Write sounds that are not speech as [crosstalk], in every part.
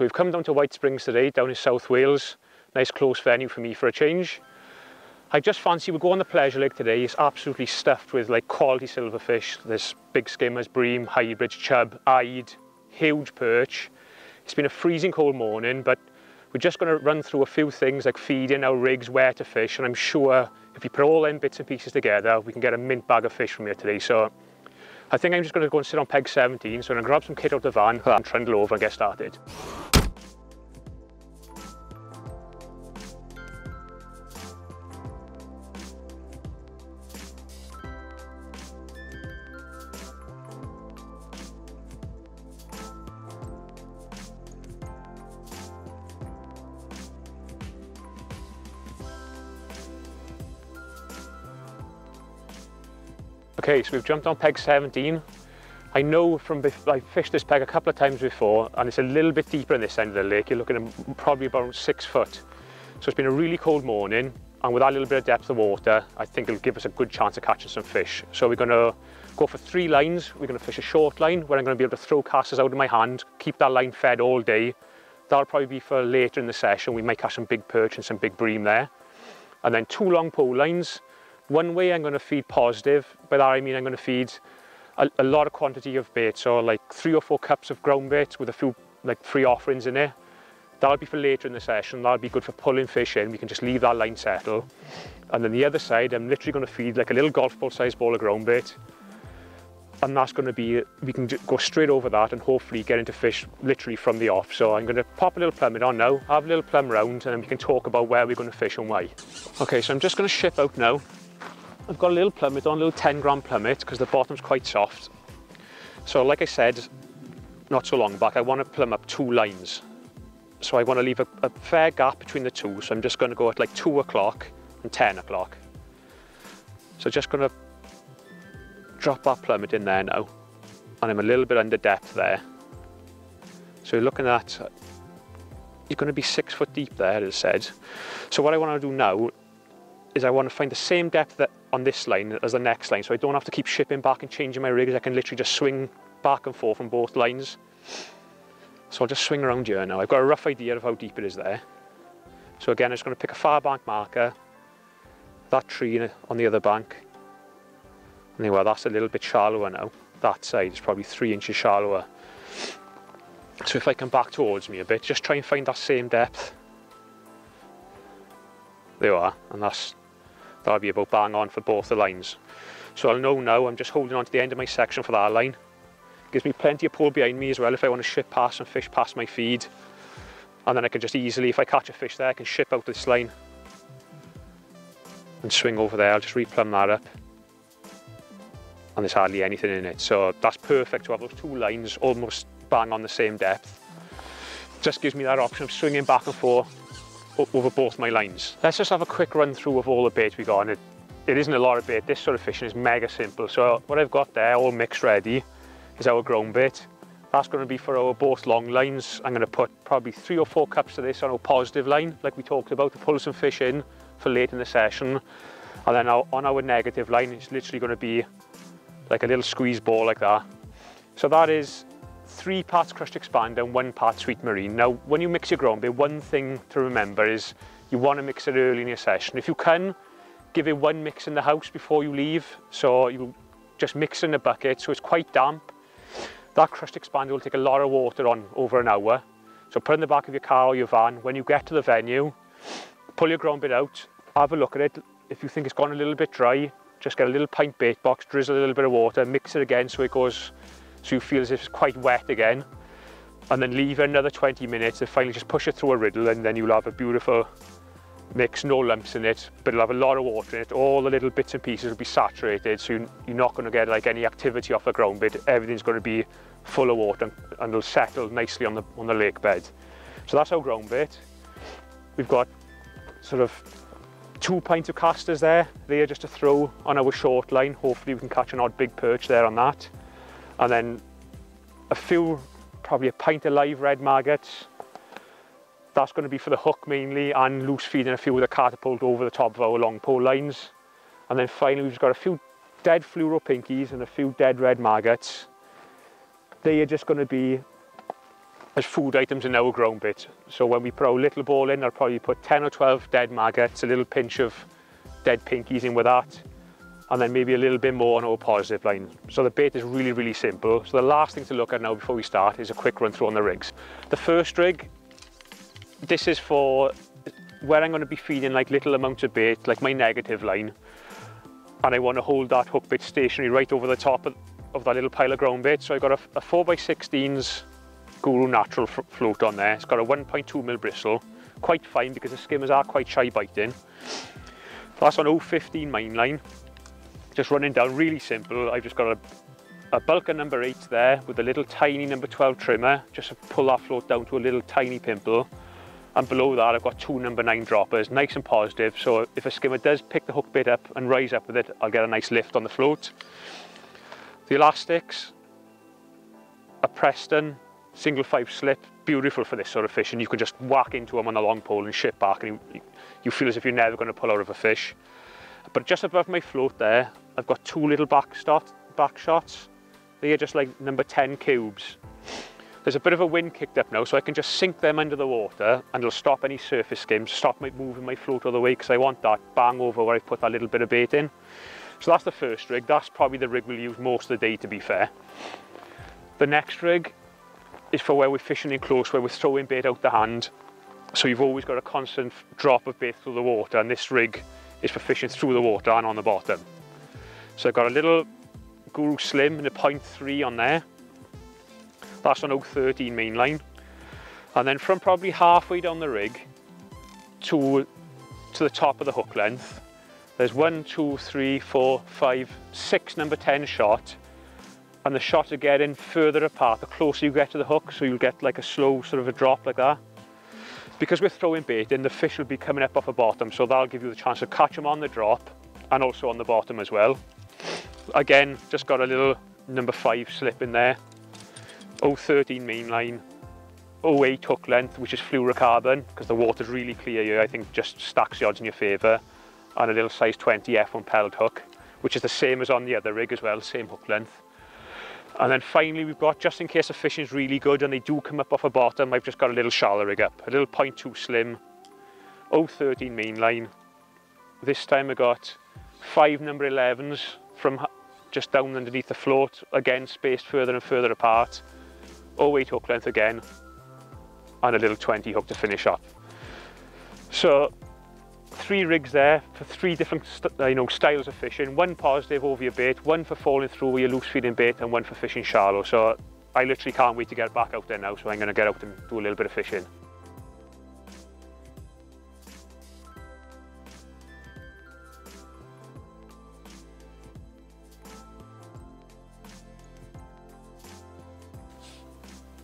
We've come down to White Springs today, down in South Wales. Nice close venue for me for a change. I just fancy we'll go on the pleasure lake today. It's absolutely stuffed with like quality silverfish. There's big skimmers, bream, hybrids, chub, ide, huge perch. It's been a freezing cold morning, but we're just going to run through a few things like feeding our rigs, where to fish, and I'm sure if we put all them bits and pieces together, we can get a mint bag of fish from here today. So I think I'm just going to go and sit on peg 17, so I'm going to grab some kit out of the van and trundle over and get started. Okay, so we've jumped on peg 17. I know from, I fished this peg a couple of times before and it's a little bit deeper in this end of the lake. You're looking at probably about six foot. So it's been a really cold morning and with that little bit of depth of water, I think it'll give us a good chance of catching some fish. So we're gonna go for three lines. We're gonna fish a short line where I'm gonna be able to throw casters out of my hand, keep that line fed all day. That'll probably be for later in the session. We might catch some big perch and some big bream there. And then two long pole lines one way I'm going to feed positive, by that I mean I'm going to feed a, a, lot of quantity of bait, so like three or four cups of ground bait with a few like free offerings in there. That'll be for later in the session, that'll be good for pulling fish in, we can just leave that line settle. And then the other side, I'm literally going to feed like a little golf ball sized ball of ground bait. And that's going to be, we can go straight over that and hopefully get into fish literally from the off. So I'm going to pop a little plummet on now, have a little plumb round, and then we can talk about where we're going to fish and why. Okay, so I'm just going to ship out now. I've got a little plummet on, a little 10 gram plummet because the bottom's quite soft. So like I said, not so long back, I want to plumb up two lines. So I want to leave a, a fair gap between the two. So I'm just going to go at like two o'clock and 10 o'clock. So just going to drop that plummet in there now. And I'm a little bit under depth there. So you're looking at, you're going to be six foot deep there, as I said. So what I want to do now is I want to find the same depth that on this line as the next line so I don't have to keep shipping back and changing my rigs. I can literally just swing back and forth from both lines so I'll just swing around here now. I've got a rough idea of how deep it is there. So again I'm just going to pick a far bank marker that tree on the other bank. Anyway that's a little bit shallower now. That side is probably three inches shallower. So if I come back towards me a bit just try and find that same depth. There you are and that's that'll be about bang on for both the lines. So I'll know now I'm just holding on to the end of my section for that line. Gives me plenty of pull behind me as well if I want to ship past and fish past my feed. And then I can just easily, if I catch a fish there, I can ship out this line and swing over there. I'll just replumb that up. And there's hardly anything in it. So that's perfect to have those two lines almost bang on the same depth. Just gives me that option of swinging back and forth over both my lines. Let's just have a quick run through of all the bait we got and it, it isn't a lot of bait. This sort of fishing is mega simple. So what I've got there all mixed ready is our ground bait. That's going to be for our both long lines. I'm going to put probably three or four cups of this on our positive line, like we talked about, to pull some fish in for late in the session. And then on our negative line, it's literally going to be like a little squeeze ball like that. So that is three parts crushed expander and one part sweet marine. Now, when you mix your ground bait, one thing to remember is you want to mix it early in your session. If you can, give it one mix in the house before you leave. So you just mix in a bucket so it's quite damp. That crushed expander will take a lot of water on over an hour. So put it in the back of your car or your van. When you get to the venue, pull your ground bait out, have a look at it. If you think it's gone a little bit dry, just get a little pint bait box, drizzle a little bit of water, mix it again so it goes so you feel as if it's quite wet again and then leave another 20 minutes and finally just push it through a riddle and then you'll have a beautiful mix, no lumps in it, but it'll have a lot of water in it. All the little bits and pieces will be saturated, so you're not going to get like any activity off the ground bit. Everything's going to be full of water and it'll settle nicely on the, on the lake bed. So that's our ground bait. We've got sort of two pints of casters there. They are just to throw on our short line. Hopefully we can catch an odd big perch there on that and then a few, probably a pint of live red maggots. That's going to be for the hook mainly and loose feeding a few with a catapult over the top of our long pole lines. And then finally we've got a few dead fluoro pinkies and a few dead red maggots. They are just going to be as food items in our ground bit. So when we put our little ball in, I'll probably put 10 or 12 dead maggots, a little pinch of dead pinkies in with that, and then maybe a little bit more on our positive line. So the bait is really, really simple. So the last thing to look at now before we start is a quick run through on the rigs. The first rig, this is for where I'm going to be feeding like little amounts of bait, like my negative line, and I want to hold that hook bit stationary right over the top of, of that little pile of ground bait. So I've got a, a 4x16s Guru Natural float on there. It's got a 1.2 mil bristle, quite fine because the skimmers are quite shy biting. That's on 015 main line, just running down really simple. I've just got a, a bulker number 8 there with a little tiny number 12 trimmer, just to pull that float down to a little tiny pimple. And below that I've got two number 9 droppers, nice and positive, so if a skimmer does pick the hook bit up and rise up with it, I'll get a nice lift on the float. The elastics, a Preston single five slip, beautiful for this sort of fish, and you can just whack into them on the long pole and ship back, and you, you feel as if you're never going to pull out of a fish. But just above my float there, I've got two little back, start, back shots. They are just like number 10 cubes. There's a bit of a wind kicked up now, so I can just sink them under the water and it'll stop any surface skims, stop my moving my float all the way because I want that bang over where I put that little bit of bait in. So that's the first rig. That's probably the rig we'll use most of the day, to be fair. The next rig is for where we're fishing in close, where we're throwing bait out the hand. So you've always got a constant drop of bait through the water, and this rig is for fishing through the water and on the bottom. So I've got a little Guru Slim and a 0.3 on there. That's on 013 main line. And then from probably halfway down the rig to, to the top of the hook length, there's one, two, three, four, five, six number 10 shot. And the shots are getting further apart the closer you get to the hook, so you'll get like a slow sort of a drop like that. Because we're throwing bait in, the fish will be coming up off the bottom, so that'll give you the chance to catch them on the drop and also on the bottom as well. Again, just got a little number five slip in there. 013 main line, 08 hook length, which is fluorocarbon, because the water's really clear here, I think just stacks the odds in your favour. And a little size 20 F1 pellet hook, which is the same as on the other rig as well, same hook length. And then finally we've got, just in case the fishing's really good and they do come up off the bottom, I've just got a little shallow rig up, a little 0.2 slim, 013 main line. This time I got five number 11s from just down underneath the float, again spaced further and further apart. 08 hook length again, and a little 20 hook to finish up. So three rigs there for three different uh, you know styles of fishing one positive over your bait one for falling through with your loose feeding bait and one for fishing shallow so I literally can't wait to get back out there now so I'm to get out and do a little bit of fishing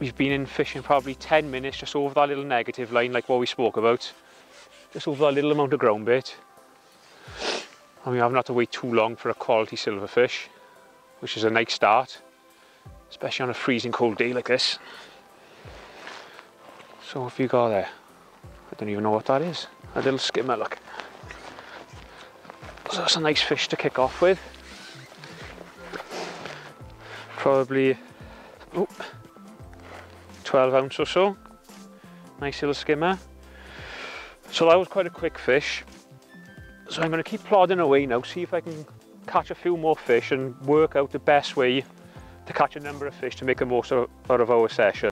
We've been in fishing probably 10 minutes just over that little negative line like what we spoke about. Just over that little amount of ground bait. And we haven't had to wait too long for a quality silverfish, which is a nice start, especially on a freezing cold day like this. So if you go there, I don't even know what that is. A little skimmer, look. So that's a nice fish to kick off with. Probably, oh, 12 ounce or so. Nice little skimmer. So that was quite a quick fish. So I'm going to keep plodding away now, see if I can catch a few more fish and work out the best way to catch a number of fish to make the most out of our session.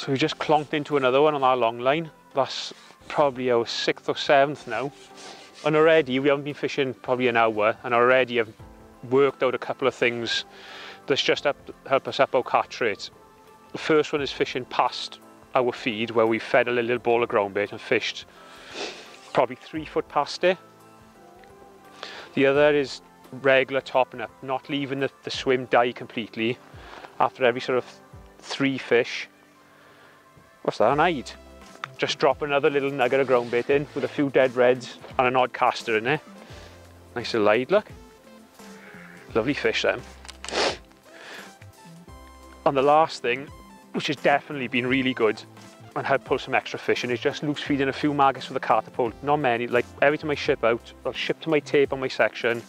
So we just clonked into another one on our long line. That's probably our sixth or seventh now. And already, we haven't been fishing probably an hour, and already I've worked out a couple of things that's just up, help us up our catch rate. The first one is fishing past our feed, where we fed a little ball of ground bait and fished probably three foot past it. The other is regular topping up, not leaving the, the swim die completely after every sort of three fish. What's that, an ide? Just drop another little nugget of ground bait in with a few dead reds and an odd caster in there. Nice little light, look. Lovely fish then. And the last thing, which has definitely been really good and helped pull some extra fish in, is just loose feeding a few maggots with a catapult. Not many, like every time I ship out, I'll ship to my tape on my section,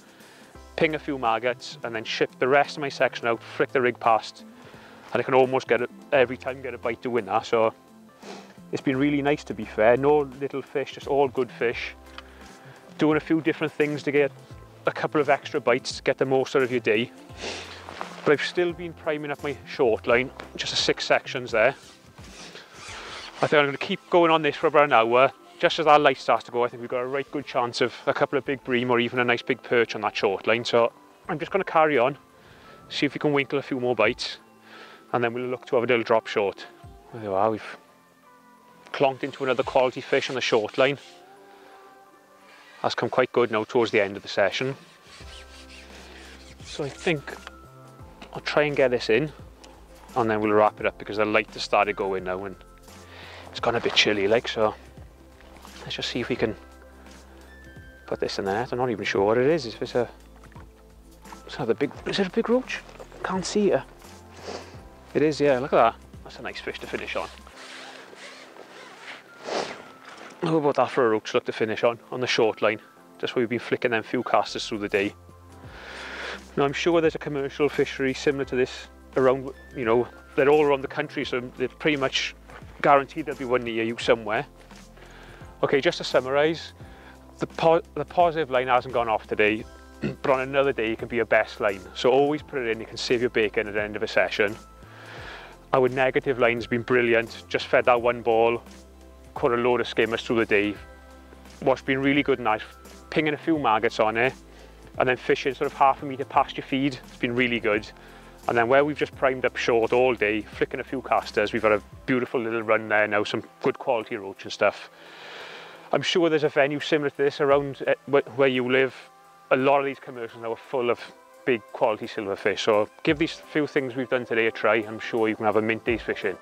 ping a few maggots, and then ship the rest of my section out, flick the rig past, and I can almost get it every time get a bite to win that. So it's been really nice to be fair. No little fish, just all good fish. Doing a few different things to get a couple of extra bites get the most out of your day. But I've still been priming up my short line, just six sections there. I think I'm going to keep going on this for about an hour. Just as our light starts to go, I think we've got a right good chance of a couple of big bream or even a nice big perch on that short line. So I'm just going to carry on, see if we can winkle a few more bites, and then we'll look to have a little drop short. There we are, we've clonked into another quality fish on the short line. That's come quite good now towards the end of the session. So I think I'll try and get this in and then we'll wrap it up because the light has started going now and it's gone a bit chilly like so let's just see if we can put this in there. I'm not even sure what it is. If it's a it's not a big is it a big roach? Can't see it. It is, yeah, look at that. That's a nice fish to finish on. How about that for a roach look to finish on, on the short line? Just where we've been flicking them few casters through the day. Now I'm sure there's a commercial fishery similar to this around, you know, they're all around the country, so they're pretty much guaranteed there'll be one near you somewhere. Okay, just to summarise, the, po the positive line hasn't gone off today, [clears throat] but on another day it can be your best line. So always put it in, you can save your bacon at the end of a session. Our negative line's been brilliant, just fed that one ball, caught a load of skimmers through the day. What's been really good nice, pinging a few maggots on it, and then fishing sort of half a metre past your feed. It's been really good. And then where we've just primed up short all day, flicking a few casters, we've had a beautiful little run there now, some good quality roach and stuff. I'm sure there's a venue similar to this around eh, where you live. A lot of these commercials now are full of big quality silverfish. So give these few things we've done today a try. I'm sure you can have a mint day's fishing.